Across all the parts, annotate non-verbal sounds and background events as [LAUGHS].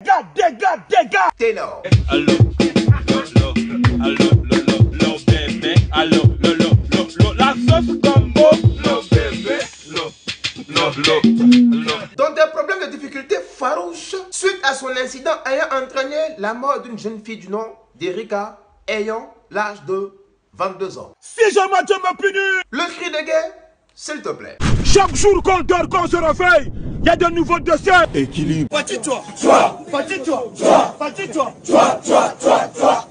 Dégâts, dégâts Ténor. Allô, allô, allô, bébé, allô, allô, allô, la sauce combo, bébé. Dans des problèmes de difficulté farouches, suite à son incident ayant entraîné la mort d'une jeune fille du nom d'Erika, ayant l'âge de 22 ans. Si jamais tu me punis, Le cri de guerre, s'il te plaît. Chaque jour qu'on dort, qu'on se réveille, il y a de nouveaux dossiers. Équilibre. Fatigues-toi, toi, fatigue-toi, toi, fatigue-toi, toi, toi, toi, toi.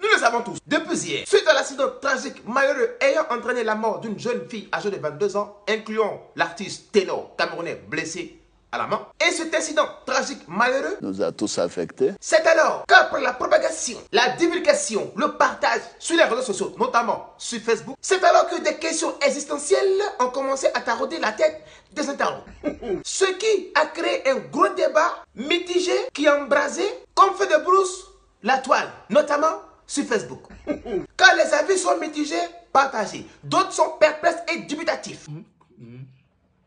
Nous le savons tous, depuis hier, suite à l'accident tragique malheureux ayant entraîné la mort d'une jeune fille âgée de 22 ans, incluant l'artiste ténor camerounais blessé à la main, et cet incident tragique malheureux nous a tous affectés. C'est alors qu'après la propagation, la divulgation, le partage sur les réseaux sociaux, notamment sur Facebook, c'est alors que des questions existentielles ont commencé à tarauder la tête des internautes. [LAUGHS] Ce qui a créé un gros débat mitigé qui a embrasé, comme fait de brousse, la toile, notamment sur Facebook. [LAUGHS] Quand les avis sont mitigés, partagés, d'autres sont perplexes et dubitatifs.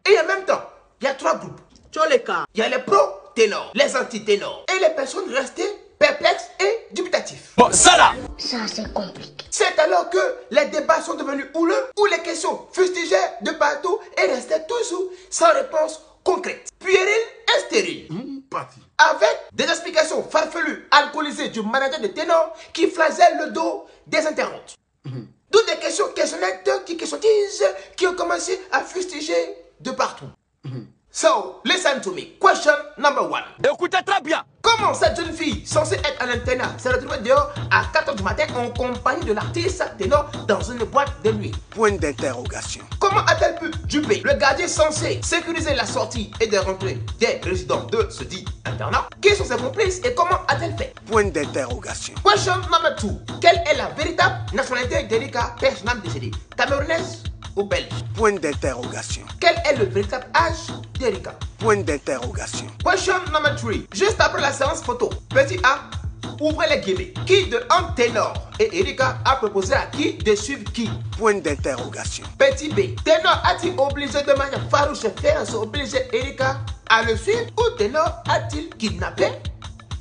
Et en même temps, il y a trois groupes. Il y a les pro-ténors, les anti-ténors et les personnes restées perplexes et dubitatifs. Ça, c'est compliqué. C'est alors que les débats sont devenus houleux, où les questions fustigeaient de partout et restaient toujours sans réponse concrète. Puéril et stérile. Avec des explications farfelues, alcoolisées du manager de ténor qui flagelle le dos des internautes. D'où des questions questionnettes qui questionnisent, qui ont commencé à fustiger de partout. So, listen to me. Question number one. Écoutez très bien. Comment cette jeune fille, censée être à l'internat, s'est retrouvée dehors à 4h du matin en compagnie de l'artiste ténor dans une boîte de nuit? Point d'interrogation. Comment a-t-elle pu duper le gardien censé sécuriser la sortie et des rentrées des résidents de ce dit internat Qui sont ses complices et comment a-t-elle fait? Point d'interrogation. Question number two. Quelle est la véritable nationalité d'Erika, personnage décédée Camerounaise? Ou belge Point d'interrogation. Quel est le véritable âge d'Erika? Point d'interrogation. Question number 3. Juste après la séance photo, petit A, ouvrez les guillemets. Qui de un ténor? Et Erika a proposé à qui de suivre qui? Point d'interrogation. Petit B. Ténor a-t-il obligé de manière farouche faire obliger Erika à le suivre ou Ténor a-t-il kidnappé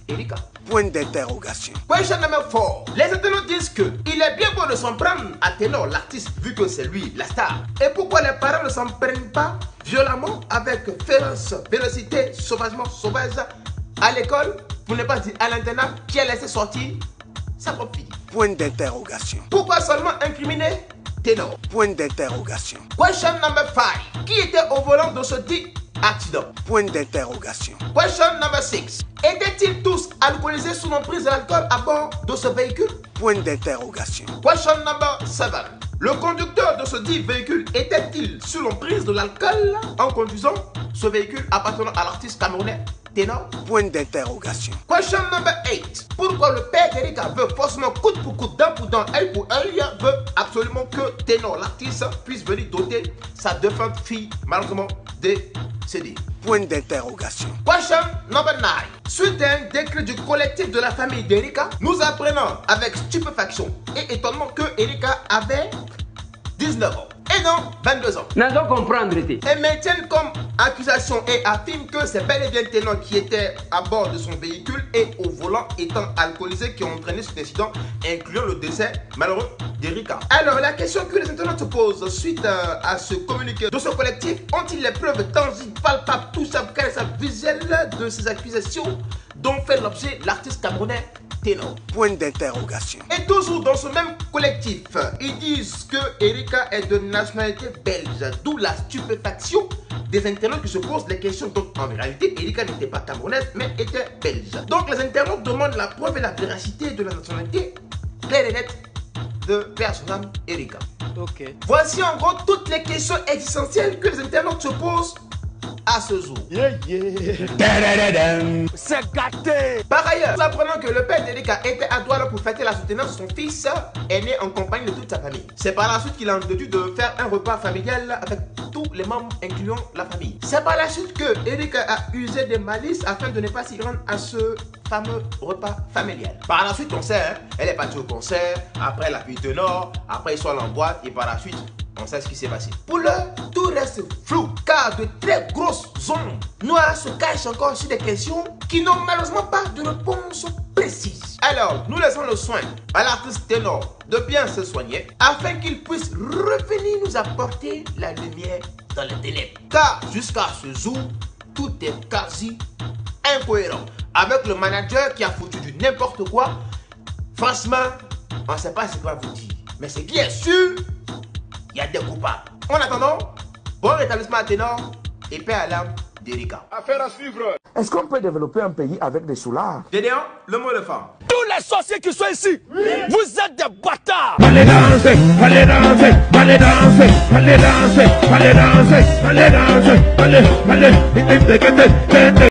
Erika? Point d'interrogation. Question number 4. Les internautes disent que il est bien bon de s'en prendre à Ténor, l'artiste, vu que c'est lui, la star. Et pourquoi les parents ne s'en prennent pas violemment avec férocité, vélocité, sauvagement, sauvage à l'école, pour ne pas dire à l'internat, qui a laissé sortir? Sa propre fille Point d'interrogation. Pourquoi seulement incriminer Ténor Point d'interrogation. Question number 5. Qui était au volant de ce dit accident Point d'interrogation. Question number 6. Étaient-ils tous alcoolisés sous l'emprise de l'alcool à bord de ce véhicule Point d'interrogation. Question number 7. Le conducteur de ce dit véhicule était-il sous l'emprise de l'alcool en conduisant ce véhicule appartenant à l'artiste camerounais Ténor? Point d'interrogation. Question number 8. Pourquoi le père d'Erika veut forcément coûte pour coûte, dent pour dent, œil pour œil, veut absolument que Ténor, l'artiste, puisse venir doter sa défunte fille, malheureusement décédée Point d'interrogation. Question number 9. Suite à un décret du collectif de la famille d'Erika, nous apprenons avec stupéfaction et étonnement que Erika avait 19 ans et non 22 ans. N'allons comprendre. Et maintiennent comme accusation et affirment que c'est bel et bien Ténor qui était à bord de son véhicule et au volant étant alcoolisé qui ont entraîné cet incident, incluant le décès malheureux d'Erika. Alors la question que les internautes se posent suite euh, à ce communiqué de ce collectif, ont-ils les preuves tangibles, palpables, touchables, caressables, visuelles de ces accusations dont fait l'objet l'artiste camerounais Point d'interrogation. et toujours dans ce même collectif, ils disent que Erika est de nationalité belge, d'où la stupéfaction des internautes qui se posent les questions. Donc en réalité, Erika n'était pas camerounaise, mais était belge. Donc les internautes demandent la preuve et la véracité de la nationalité claire et nette de personnage Erika. Ok. Voici en gros toutes les questions existentielles que les internautes se posent à ce jour. C'est gâté. Par ailleurs, nous apprenons que le père d'Erika était à Douala pour fêter la soutenance de son fils aîné en compagnie de toute sa famille. C'est par la suite qu'il a entendu de faire un repas familial avec tous les membres, incluant la famille. C'est par la suite que Erika a usé des malices afin de ne pas s'y rendre à ce fameux repas familial. Par la suite, on sait, hein, elle est partie au concert, après la pluie de nord, après ils sont en boîte et par la suite, on sait ce qui s'est passé. Pour l'heure, tout reste flou, car de très grosses zones noires se cachent encore sur des questions qui n'ont malheureusement pas de réponse précise. Alors, nous laissons le soin à l'artiste ténor de bien se soigner afin qu'il puisse revenir nous apporter la lumière dans les ténèbres. Car jusqu'à ce jour, tout est quasi incohérent. Avec le manager qui a foutu du n'importe quoi, franchement, on ne sait pas ce qu'il va vous dire. Mais c'est qui est sûr, des coupables. En attendant, bon rétablissement à ténor et paix à l'âme d'Erika. Affaire à suivre. Est-ce qu'on peut développer un pays avec des soulards Gédéon, le mot de femme. Tous les sorciers qui sont ici, vous êtes des bâtards. Allez danser, allez danser, allez danser, allez danser, allez danser, allez danser, allez, allez, allez, allez, allez, allez,